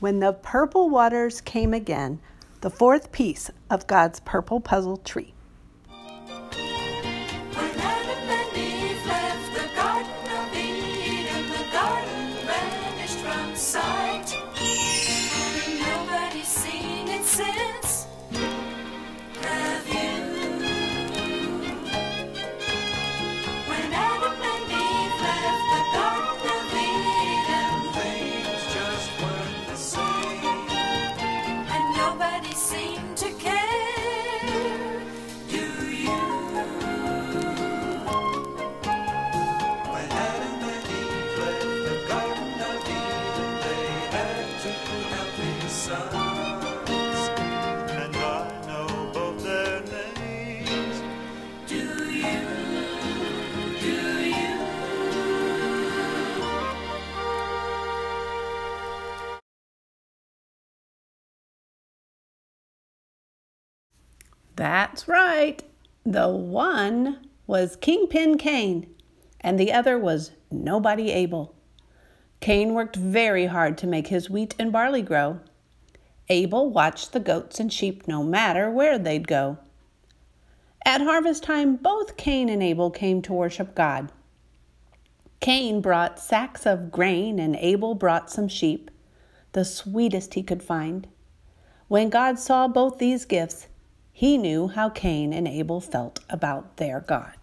when the purple waters came again, the fourth piece of God's purple puzzle tree. That's right. The one was Kingpin Cain, and the other was Nobody Abel. Cain worked very hard to make his wheat and barley grow. Abel watched the goats and sheep no matter where they'd go. At harvest time, both Cain and Abel came to worship God. Cain brought sacks of grain, and Abel brought some sheep, the sweetest he could find. When God saw both these gifts, he knew how Cain and Abel felt about their God.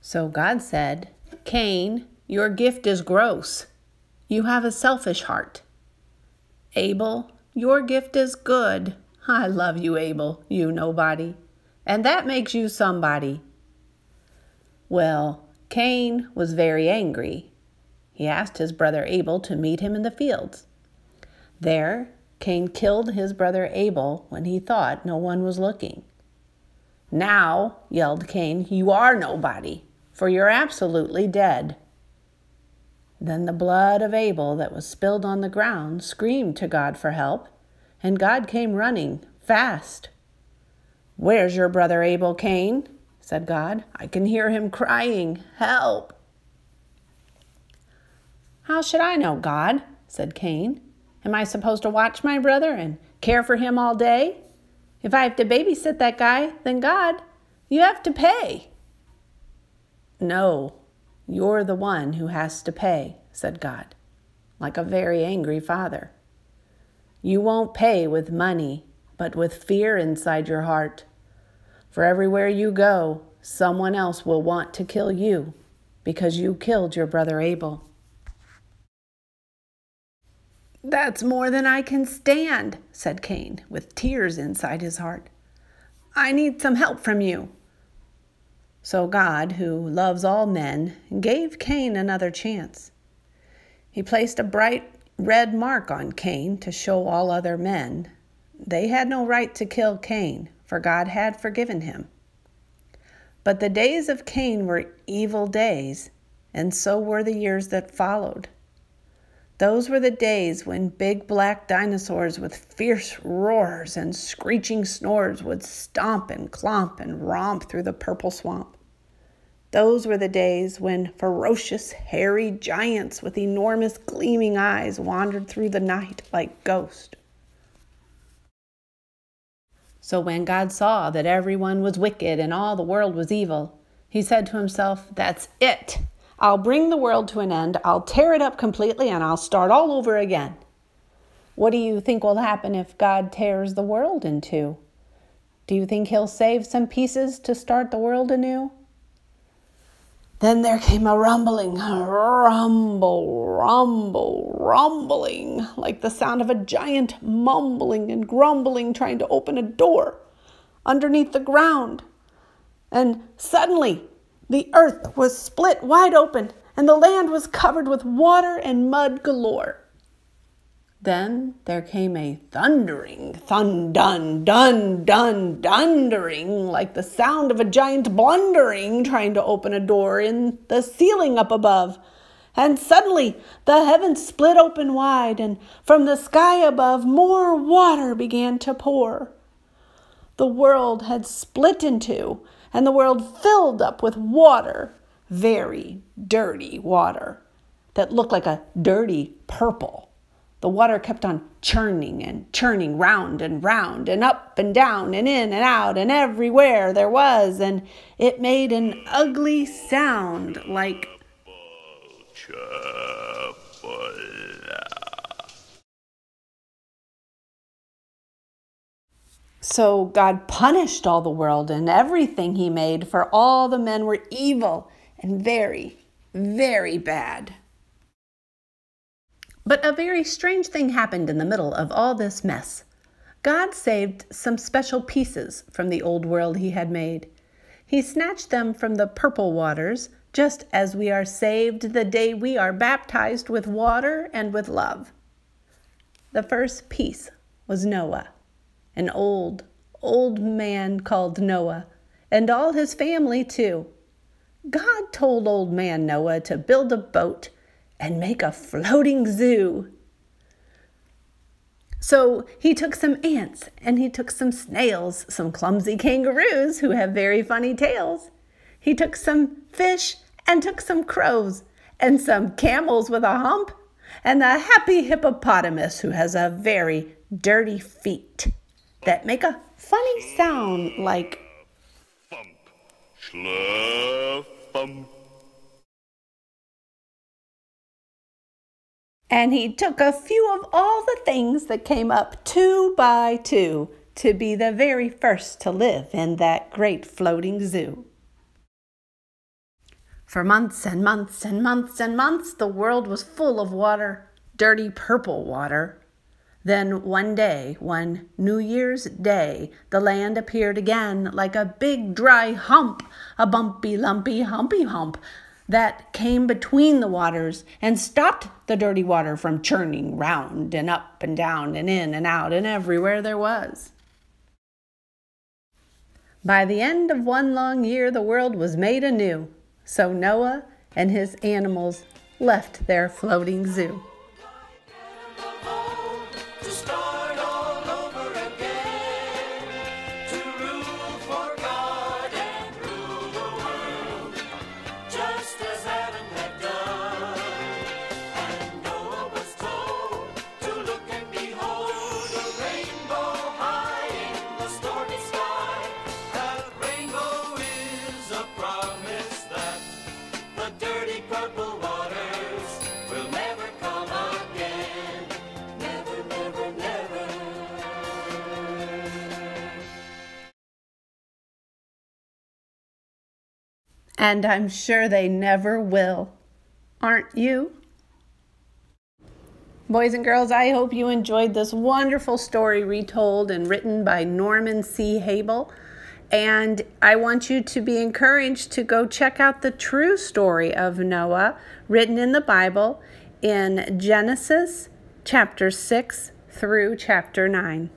So God said, Cain, your gift is gross. You have a selfish heart. Abel, your gift is good. I love you, Abel, you nobody. And that makes you somebody. Well, Cain was very angry. He asked his brother Abel to meet him in the fields. There, Cain killed his brother Abel when he thought no one was looking. Now, yelled Cain, you are nobody, for you're absolutely dead. Then the blood of Abel that was spilled on the ground screamed to God for help, and God came running, fast. Where's your brother Abel, Cain? said God. I can hear him crying, Help! How should I know, God? said Cain. Am I supposed to watch my brother and care for him all day? If I have to babysit that guy, then God, you have to pay. No, you're the one who has to pay, said God, like a very angry father. You won't pay with money, but with fear inside your heart. For everywhere you go, someone else will want to kill you because you killed your brother Abel. That's more than I can stand, said Cain, with tears inside his heart. I need some help from you. So God, who loves all men, gave Cain another chance. He placed a bright red mark on Cain to show all other men they had no right to kill Cain, for God had forgiven him. But the days of Cain were evil days, and so were the years that followed. Those were the days when big black dinosaurs with fierce roars and screeching snores would stomp and clomp and romp through the purple swamp. Those were the days when ferocious, hairy giants with enormous gleaming eyes wandered through the night like ghosts. So when God saw that everyone was wicked and all the world was evil, he said to himself, That's it. I'll bring the world to an end, I'll tear it up completely, and I'll start all over again. What do you think will happen if God tears the world in two? Do you think he'll save some pieces to start the world anew? Then there came a rumbling, rumble, rumble, rumbling, like the sound of a giant mumbling and grumbling trying to open a door underneath the ground. And suddenly the earth was split wide open, and the land was covered with water and mud galore. Then there came a thundering, thun dun dun dun dundering, like the sound of a giant blundering trying to open a door in the ceiling up above. And suddenly the heavens split open wide, and from the sky above more water began to pour. The world had split in two, and the world filled up with water, very dirty water. that looked like a dirty purple. The water kept on churning and churning round and round and up and down and in and out and everywhere there was, and it made an ugly sound like. So God punished all the world and everything he made, for all the men were evil and very, very bad. But a very strange thing happened in the middle of all this mess. God saved some special pieces from the old world he had made. He snatched them from the purple waters, just as we are saved the day we are baptized with water and with love. The first piece was Noah an old, old man called Noah, and all his family too. God told old man Noah to build a boat and make a floating zoo. So he took some ants and he took some snails, some clumsy kangaroos who have very funny tails. He took some fish and took some crows and some camels with a hump and the happy hippopotamus who has a very dirty feet that make a funny sound like And he took a few of all the things that came up two by two to be the very first to live in that great floating zoo. For months and months and months and months, the world was full of water, dirty purple water, then one day, one New Year's Day, the land appeared again like a big dry hump, a bumpy, lumpy, humpy hump that came between the waters and stopped the dirty water from churning round and up and down and in and out and everywhere there was. By the end of one long year, the world was made anew. So Noah and his animals left their floating zoo. And I'm sure they never will. Aren't you? Boys and girls, I hope you enjoyed this wonderful story retold and written by Norman C. Habel. And I want you to be encouraged to go check out the true story of Noah written in the Bible in Genesis chapter 6 through chapter 9.